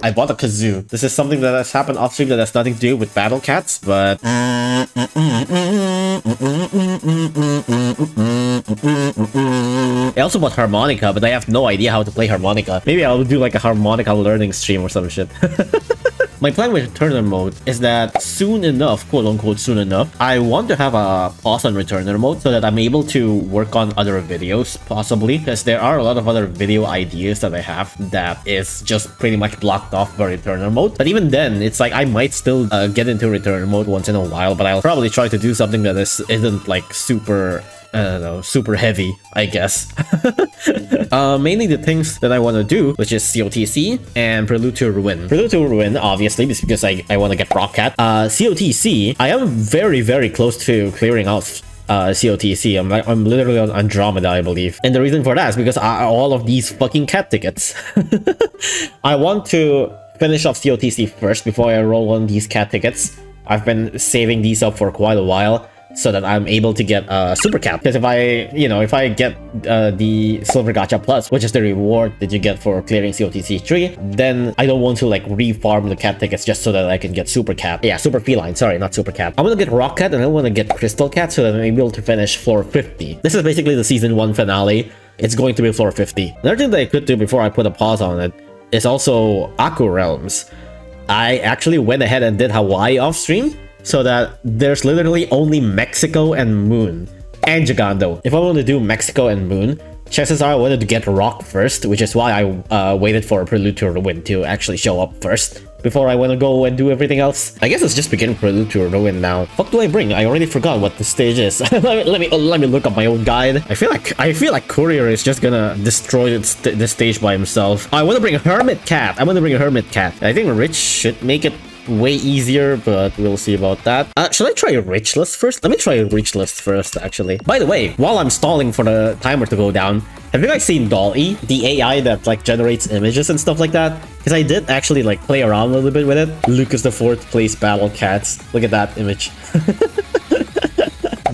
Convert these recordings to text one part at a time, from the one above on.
I bought a kazoo. This is something that has happened off stream that has nothing to do with battle cats, but I also bought harmonica, but I have no idea how to play harmonica. Maybe I'll do like a harmonica learning stream or some shit. My plan with returner mode is that soon enough, quote unquote soon enough, I want to have a pause on returner mode so that I'm able to work on other videos possibly because there are a lot of other video ideas that I have that is just pretty much blocked off by returner mode. But even then, it's like I might still uh, get into returner mode once in a while, but I'll probably try to do something that is, isn't like super I don't know, super heavy, I guess. uh, mainly the things that I want to do, which is COTC and Prelude to Ruin. Prelude to Ruin, obviously, is because I, I want to get Rockcat. Uh, COTC, I am very, very close to clearing out uh, COTC. I'm I'm literally on Andromeda, I believe. And the reason for that is because I, all of these fucking cat tickets. I want to finish off COTC first before I roll on these cat tickets. I've been saving these up for quite a while so that I'm able to get a super cap. Because if I, you know, if I get uh, the silver gacha plus, which is the reward that you get for clearing COTC 3, then I don't want to like refarm the cat tickets just so that I can get super cap. Yeah, super feline, sorry, not super cap. I want to get rock cat and I want to get crystal cat so that I'm able to finish floor 50. This is basically the season 1 finale. It's going to be floor 50. Another thing that I could do before I put a pause on it is also Aku Realms. I actually went ahead and did Hawaii off stream so that there's literally only Mexico and Moon. And Gigando. If I want to do Mexico and Moon, chances are I wanted to get Rock first, which is why I uh, waited for Prelude to Ruin to actually show up first before I want to go and do everything else. I guess let's just begin Prelude to Ruin now. What do I bring? I already forgot what the stage is. let, me, let me let me look up my own guide. I feel like I feel like Courier is just gonna destroy the stage by himself. I want to bring a Hermit Cat. I want to bring a Hermit Cat. I think Rich should make it way easier, but we'll see about that. Uh, should I try a rich list first? Let me try a rich list first, actually. By the way, while I'm stalling for the timer to go down, have you guys seen DALL-E? The AI that like generates images and stuff like that? Because I did actually like play around a little bit with it. Lucas the Fourth plays Battle Cats. Look at that image.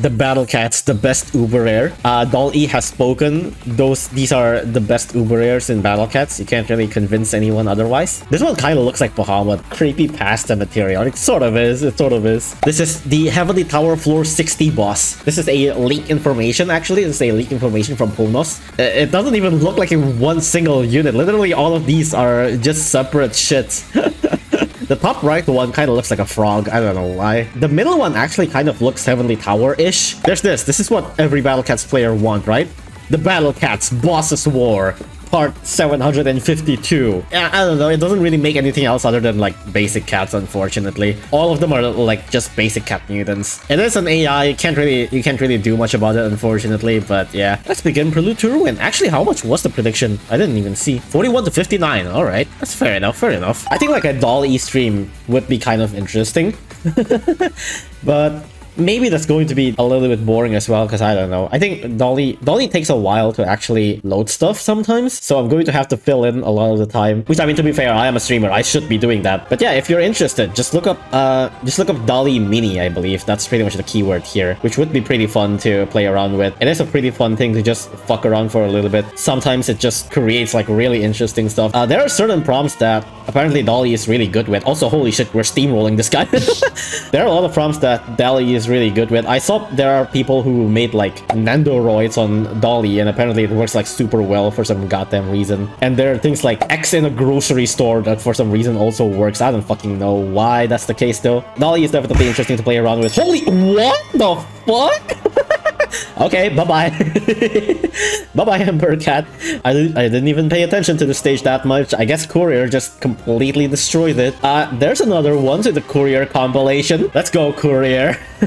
the battle cats, the best uber rare. Uh, DALL-E has spoken. Those These are the best uber rares in battle cats. You can't really convince anyone otherwise. This one kind of looks like Bahamut. Creepy pasta material. It sort of is. It sort of is. This is the Heavenly Tower floor 60 boss. This is a leak information actually. This is a leak information from Ponos. It doesn't even look like in one single unit. Literally all of these are just separate shits. The top right one kind of looks like a frog. I don't know why. The middle one actually kind of looks Heavenly Tower-ish. There's this. This is what every Battle Cats player want, right? The Battle Cats Bosses War part 752. Yeah, I don't know, it doesn't really make anything else other than like basic cats, unfortunately. All of them are like just basic cat mutants. It is an AI, you can't really you can't really do much about it, unfortunately, but yeah. Let's begin Prelude to Ruin. Actually, how much was the prediction? I didn't even see. 41 to 59, alright. That's fair enough, fair enough. I think like a DALL-E stream would be kind of interesting. but maybe that's going to be a little bit boring as well because I don't know. I think DALL-E DALL-E takes a while to actually load stuff sometimes, so I'm going to have to fill in a lot of the time. Which I mean, to be fair, I am a streamer. I should be doing that. But yeah, if you're interested, just look up uh just look up DALL-E Mini. I believe that's pretty much the keyword here, which would be pretty fun to play around with. It is a pretty fun thing to just fuck around for a little bit. Sometimes it just creates like really interesting stuff. Uh, there are certain prompts that apparently DALL-E is really good with. Also, holy shit, we're steamrolling this guy. there are a lot of prompts that DALL-E is is really good with. I saw there are people who made like Nendoroids on DALL-E and apparently it works like super well for some goddamn reason. And there are things like X in a grocery store that for some reason also works. I don't fucking know why that's the case though. DALL-E is definitely interesting to play around with. Holy, what the fuck? Okay, bye-bye. bye-bye, Ember Cat. I, I didn't even pay attention to the stage that much. I guess Courier just completely destroyed it. Uh, there's another one to the Courier compilation. Let's go, Courier.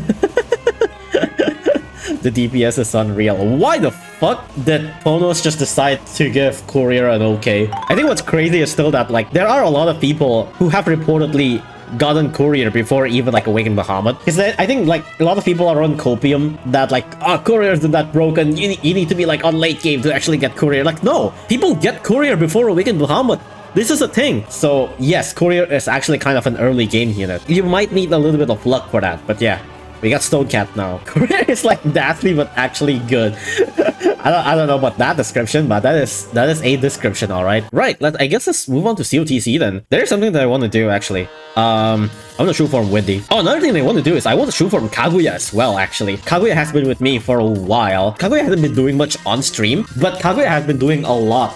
the DPS is unreal. Why the fuck did Ponos just decide to give Courier an okay? I think what's crazy is still that, like, there are a lot of people who have reportedly gotten Courier before even like Awakened Bahamut. Because I think like a lot of people are on Copium that like, ah, oh, Courier's are that broken. You, you need to be like on late game to actually get Courier. Like, no, people get Courier before Awakened Bahamut. This is a thing. So yes, Courier is actually kind of an early game unit. You might need a little bit of luck for that, but yeah. We got Stone Cat now. Is like deathly, but actually good. I don't I don't know about that description, but that is that is a description, alright. Right, let I guess let's move on to COTC then. There's something that I want to do actually. Um I want to shoot form Windy. Oh, another thing I want to do is I want to shoot form Kaguya as well, actually. Kaguya has been with me for a while. Kaguya hasn't been doing much on stream, but Kaguya has been doing a lot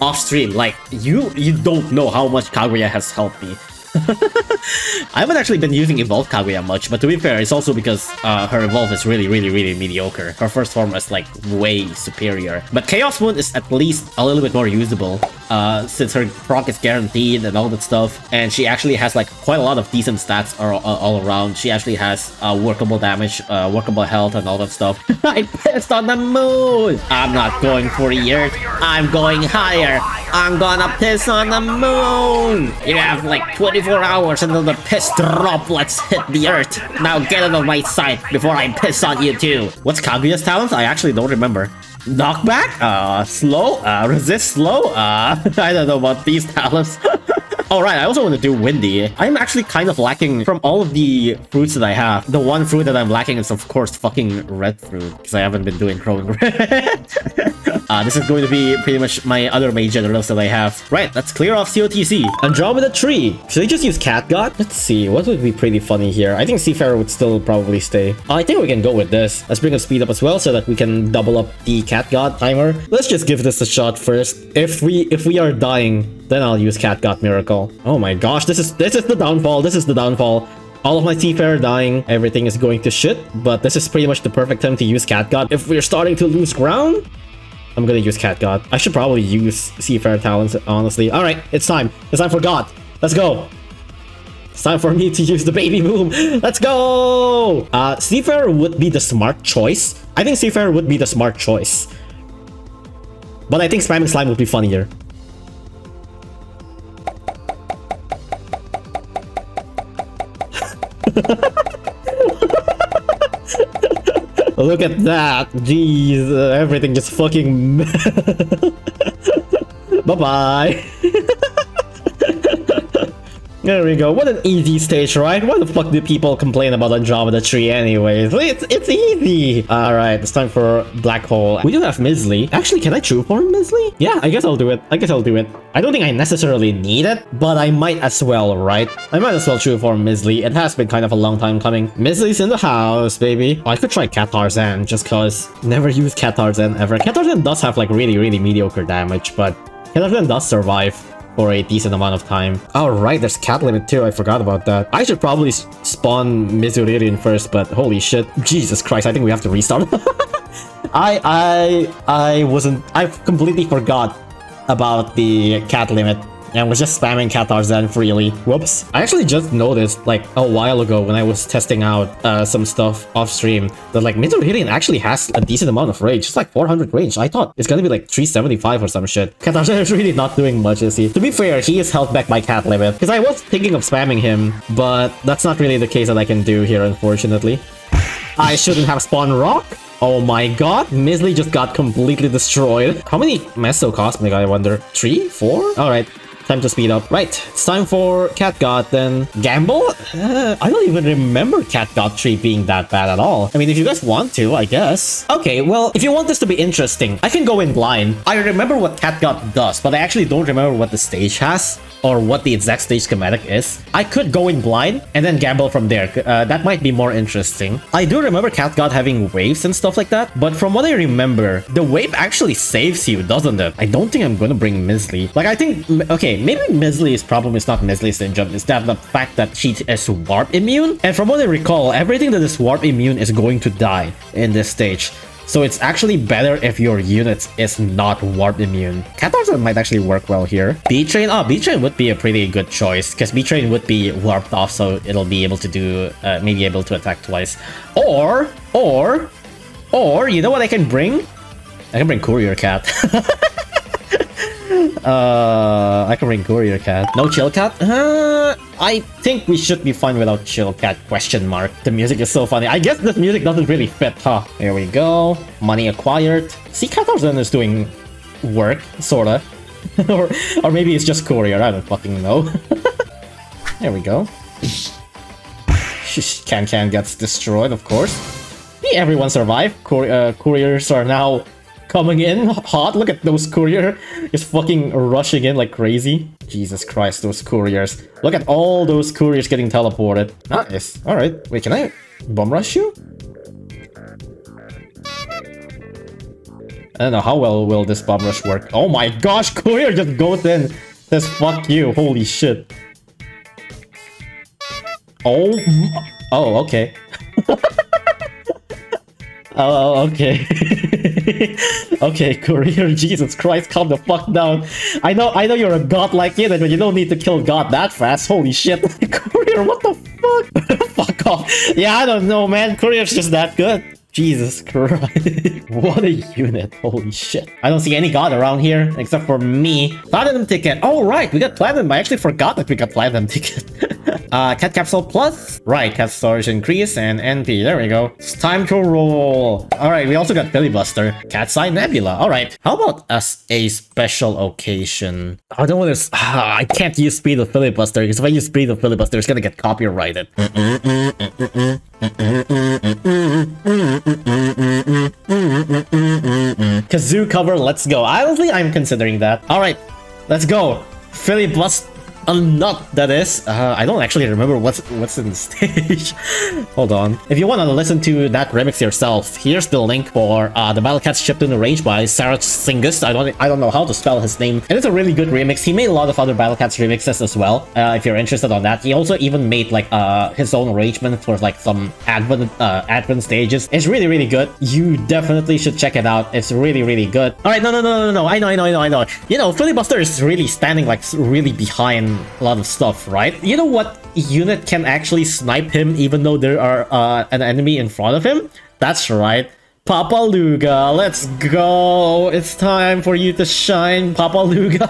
off stream. Like, you you don't know how much Kaguya has helped me. I haven't actually been using Evolve Kaguya much, but to be fair, it's also because uh, her Evolve is really, really, really mediocre. Her first form is like way superior. But Chaos Moon is at least a little bit more usable uh, since her proc is guaranteed and all that stuff. And she actually has like quite a lot of decent stats all, all around. She actually has uh, workable damage, uh, workable health and all that stuff. I pissed on the moon! I'm not going for earth. I'm going higher. I'm gonna piss on the moon! You have like 24 hours until the piss droplets hit the earth. Now get out of my sight before I piss on you too. What's Kaguya's talent? I actually don't remember. Knockback? Uh, slow? Uh, resist slow? Uh, I don't know about these talents. Alright, I also want to do Windy. I'm actually kind of lacking from all of the fruits that I have. The one fruit that I'm lacking is of course fucking red fruit, because I haven't been doing growing red. Uh, this is going to be pretty much my other main generals that I have. Right, let's clear off COTC. Andromeda Tree. Should I just use Cat God? Let's see, what would be pretty funny here? I think Seafarer would still probably stay. I think we can go with this. Let's bring up speed up as well so that we can double up the Cat God timer. Let's just give this a shot first. If we if we are dying, then I'll use Cat God Miracle. Oh my gosh, this is this is the downfall. This is the downfall. All of my Seafarer dying, everything is going to shit, but this is pretty much the perfect time to use Cat God. If we're starting to lose ground, I'm gonna use Cat God. I should probably use Seafarer talents, honestly. Alright, it's time. It's time for God. Let's go. It's time for me to use the baby boom. Let's go! Uh, Seafarer would be the smart choice. I think Seafarer would be the smart choice. But I think spamming slime would be funnier. Look at that. Jeez, everything just fucking... Bye-bye. There we go. What an easy stage, right? Why the fuck do people complain about Andromeda Tree anyways? It's, it's easy! Alright, it's time for Black Hole. We do have Misley. Actually, can I true form Misley? Yeah, I guess I'll do it. I guess I'll do it. I don't think I necessarily need it, but I might as well, right? I might as well true form Misley. It has been kind of a long time coming. Misley's in the house, baby. Oh, I could try Cathars just cause. Never used Cathars ever. Cathars does have like really, really mediocre damage, but Cathars does survive for a decent amount of time. Oh right, there's cat limit too, I forgot about that. I should probably spawn Mizuririan first, but holy shit. Jesus Christ, I think we have to restart. I, I, I wasn't, I completely forgot about the cat limit and was just spamming Cathars freely. Whoops. I actually just noticed like a while ago when I was testing out uh, some stuff off stream that like Midoriya actually has a decent amount of range. It's like 400 range. I thought it's gonna be like 375 or some shit. Cathars is really not doing much, is he? To be fair, he is held back by cat limit because I was thinking of spamming him, but that's not really the case that I can do here, unfortunately. I shouldn't have spawned rock. Oh my god, Misley just got completely destroyed. How many Meso Cosmic, I wonder? Three? Four? Alright, Time to speed up. Right, it's time for Cat God then. Gamble? Uh, I don't even remember Cat God Tree being that bad at all. I mean, if you guys want to, I guess. Okay, well, if you want this to be interesting, I can go in blind. I remember what Cat God does, but I actually don't remember what the stage has or what the exact stage schematic is. I could go in blind and then gamble from there. Uh, that might be more interesting. I do remember Cat God having waves and stuff like that, but from what I remember, the wave actually saves you, doesn't it? I don't think I'm gonna bring Misley. Like, I think, okay, maybe Misley's problem is not Misley's syndrome, it's that the fact that she is warp immune. And from what I recall, everything that is warp immune is going to die in this stage. So it's actually better if your unit is not warp immune. Cathars might actually work well here. B-Train? Oh, B-Train would be a pretty good choice because B-Train would be warped off so it'll be able to do, uh, maybe able to attack twice. Or, or, or, you know what I can bring? I can bring Courier Cat. uh, I can bring Courier Cat. No Chill Cat? Uh, I think we should be fine without Chill Cat, question mark. The music is so funny. I guess this music doesn't really fit, huh? Here we go. Money acquired. See, Cathars is doing work, sorta. or, or maybe it's just Courier, I don't fucking know. there we go. Can Can gets destroyed, of course. Everyone survived. Cour uh, couriers are now coming in hot. Look at those courier just fucking rushing in like crazy. Jesus Christ, those couriers. Look at all those couriers getting teleported. Nice. All right. Wait, can I bomb rush you? I don't know how well will this bomb rush work. Oh my gosh, courier just goes in. Says fuck you. Holy shit. Oh. Oh, okay. Oh, oh, okay. okay, courier, Jesus Christ, calm the fuck down. I know I know you're a god like it, but you don't need to kill god that fast. Holy shit. courier, what the fuck? fuck off. Yeah, I don't know, man. Courier's just that good. Jesus Christ. what a unit. Holy shit. I don't see any god around here except for me. Platinum ticket. Oh, right. We got platinum. I actually forgot that we got platinum ticket. uh, cat capsule plus. Right. Cat storage increase and NP. There we go. It's time to roll. All right. We also got filibuster. Cat's eye nebula. All right. How about us a special occasion? I don't want to. I can't use speed of filibuster because if I use speed of filibuster, it's gonna get copyrighted. Kazoo cover, let's go. Honestly, I'm considering that. All right, let's go. Filibust a nut that is. Uh, I don't actually remember what's what's in the stage. Hold on. If you want to listen to that remix yourself, here's the link for uh, the Battle Cats Shipped in the Rage by SarothCyngus. I don't I don't know how to spell his name. And it's a really good remix. He made a lot of other Battle Cats remixes as well. Uh, if you're interested on that, he also even made like uh, his own arrangement for like some advent uh, advent stages. It's really really good. You definitely should check it out. It's really really good. All right, no no no no no. I know I know I know I know. You know, Filibuster is really standing like really behind a lot of stuff, right? You know what unit can actually snipe him even though there are uh, an enemy in front of him? That's right. Papa Luga, let's go! It's time for you to shine, Papa Luga!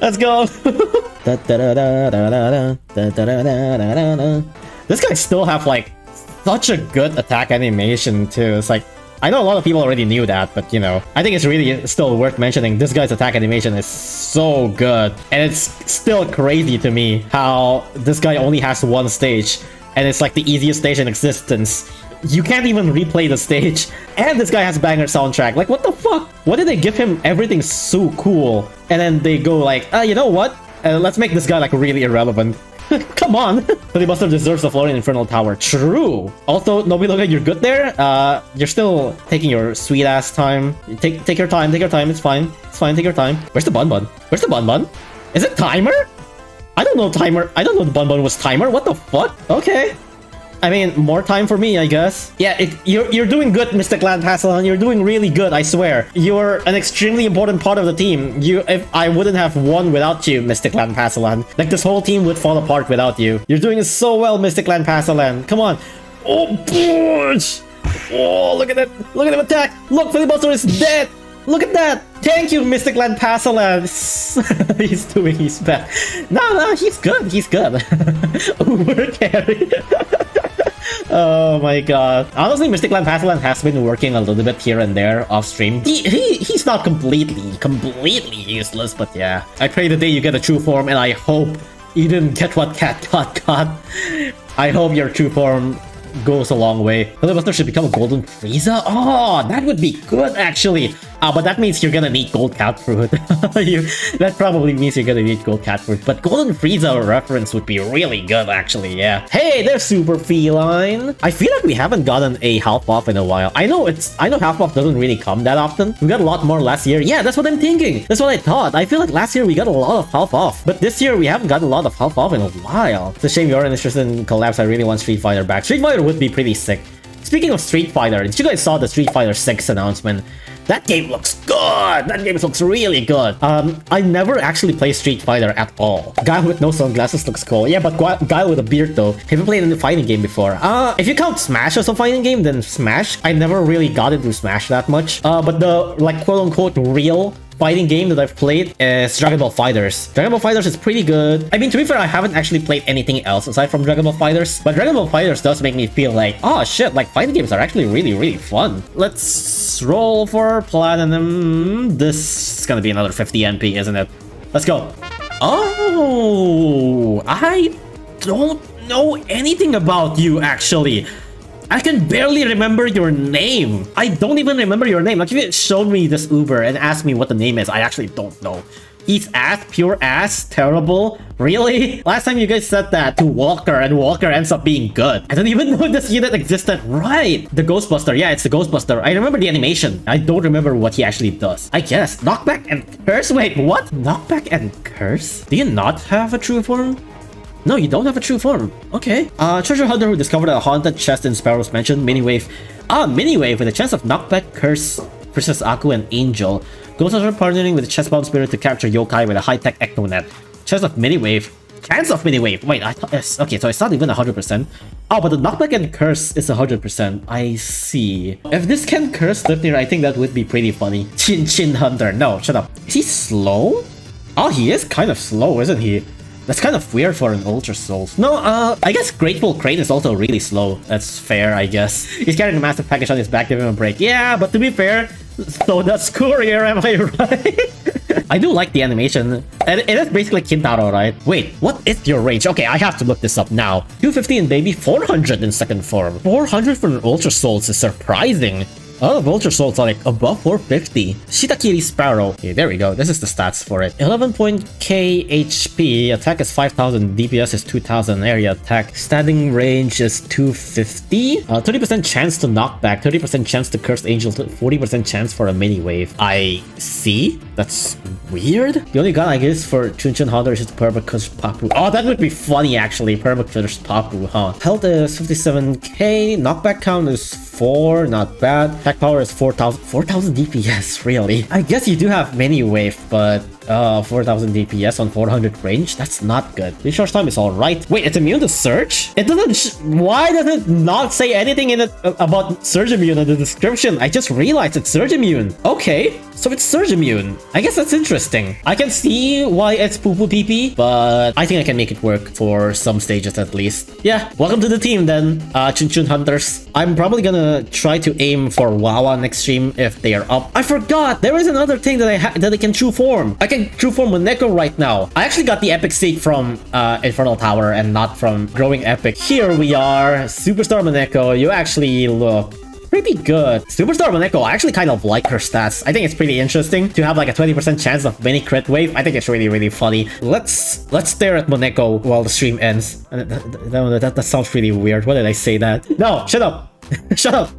let's go! this guy still have like such a good attack animation too. It's like I know a lot of people already knew that, but you know, I think it's really still worth mentioning. This guy's attack animation is so good. And it's still crazy to me how this guy only has one stage. And it's like the easiest stage in existence. You can't even replay the stage. And this guy has banger soundtrack. Like, what the fuck? Why did they give him everything so cool? And then they go like, uh, you know what? Uh, let's make this guy like really irrelevant. Come on! Filibuster deserves a floating infernal tower. True! Also, Nobiluga, you're good there. Uh, you're still taking your sweet ass time. Take take your time, take your time, it's fine. It's fine, take your time. Where's the bun bun? Where's the bun bun? Is it timer? I don't know timer. I don't know the bun bun was timer. What the fuck? Okay. I mean, more time for me, I guess. Yeah, it, you're, you're doing good, Mysticlan Pasalan. You're doing really good, I swear. You're an extremely important part of the team. You, if I wouldn't have won without you, Mysticlan Pasalan. Like, this whole team would fall apart without you. You're doing so well, Mysticlan Pasalan. Come on. Oh, boy! Oh, look at that. Look at him attack. Look, Filibuster is dead. Look at that! Thank you, Mysticlan Pasalan! he's doing his best. No, no, he's good, he's good. Uber carry. oh my god. Honestly, Mysticlan Pasalan has been working a little bit here and there off stream. He, he he's not completely, completely useless, but yeah. I pray the day you get a true form and I hope you didn't get what Cat got got. I hope your true form goes a long way. Filibuster should become a Golden Frieza? Oh, that would be good actually. Uh, but that means you're gonna need gold cat fruit. you, that probably means you're gonna need gold cat fruit. But golden Frieza reference would be really good, actually. Yeah. Hey, there's Super Feline. I feel like we haven't gotten a half off in a while. I know it's. I know half off doesn't really come that often. We got a lot more last year. Yeah, that's what I'm thinking. That's what I thought. I feel like last year we got a lot of half off, but this year we haven't gotten a lot of half off in a while. It's a shame you aren't interested in collabs. I really want Street Fighter back. Street Fighter would be pretty sick. Speaking of Street Fighter, did you guys saw the Street Fighter 6 announcement? That game looks good! That game looks really good. Um, I never actually play Street Fighter at all. Guy with no sunglasses looks cool. Yeah, but guy with a beard though. Have you played any fighting game before? Uh, if you count Smash as a fighting game, then Smash. I never really got into Smash that much. Uh, but the, like, quote-unquote real fighting game that I've played is Dragon Ball Fighters. Dragon Ball Fighters is pretty good. I mean, to be fair, I haven't actually played anything else aside from Dragon Ball Fighters, but Dragon Ball Fighters does make me feel like, oh shit, like fighting games are actually really, really fun. Let's roll for Platinum. This is gonna be another 50 MP, isn't it? Let's go. Oh, I don't know anything about you, actually. I can barely remember your name. I don't even remember your name. Like if you showed me this Uber and asked me what the name is, I actually don't know. He's ass, pure ass, terrible. Really? Last time you guys said that to Walker and Walker ends up being good. I don't even know this unit existed. Right. The Ghostbuster. Yeah, it's the Ghostbuster. I remember the animation. I don't remember what he actually does. I guess. Knockback and curse? Wait, what? Knockback and curse? Do you not have a true form? No, you don't have a true form. Okay. Uh, treasure hunter who discovered a haunted chest in Sparrow's Mansion. Mini Miniwave. Ah, Miniwave with a chance of knockback, curse, Princess Aku, and Angel. Ghost Hunter partnering with the Bomb Spirit to capture yokai with a high-tech Ectonet. Chance of Miniwave. Chance of Miniwave. Wait, I thought yes. Okay, so it's not even 100%. Oh, but the knockback and curse is 100%. I see. If this can curse live I think that would be pretty funny. Chin Chin Hunter. No, shut up. Is he slow? Oh, he is kind of slow, isn't he? That's kind of weird for an Ultra Souls. No, uh, I guess Grateful Crane is also really slow. That's fair, I guess. He's carrying a massive package on his back, give him a break. Yeah, but to be fair, so does Courier, am I right? I do like the animation. It, it is basically Kintaro, right? Wait, what is your range? Okay, I have to look this up now. 250 in baby, 400 in second form. 400 for an Ultra Souls is surprising. Oh, Vulture Souls are like above 450. Shitakiri Sparrow. Okay, there we go. This is the stats for it. 11 point K HP. Attack is 5000. DPS is 2000. Area attack. Standing range is 250. 30% uh, chance to knockback. 30% chance to curse angel. 40% chance for a mini wave. I see. That's weird. The only gun I guess for Chun Chun Hunter is Permacursed Papu. Oh, that would be funny actually. Permacursed Papu, huh? Health is 57k. Knockback count is 4. Not bad. Attack power is 4000 4000 DPS, really. I guess you do have mini wave, but uh, 4000 DPS on 400 range? That's not good. Recharge time is alright. Wait, it's immune to Surge? It doesn't... Why does it not say anything in it about Surge immune in the description? I just realized it's Surge immune. Okay, so it's Surge immune. I guess that's interesting. I can see why it's poo poo pee pee, but I think I can make it work for some stages at least. Yeah, welcome to the team then, uh, Chun Chun Hunters. I'm probably gonna try to aim for Wawa next stream if they are up. I forgot! There is another thing that I that I can true form. I can true form Moneko right now. I actually got the Epic Seed from uh, Infernal Tower and not from Growing Epic. Here we are, Superstar Moneko. You actually look pretty good. Superstar Moneko, I actually kind of like her stats. I think it's pretty interesting to have like a 20% chance of mini crit wave. I think it's really, really funny. Let's let's stare at Moneko while the stream ends. That, that, that, that sounds really weird. Why did I say that? No, shut up. shut up.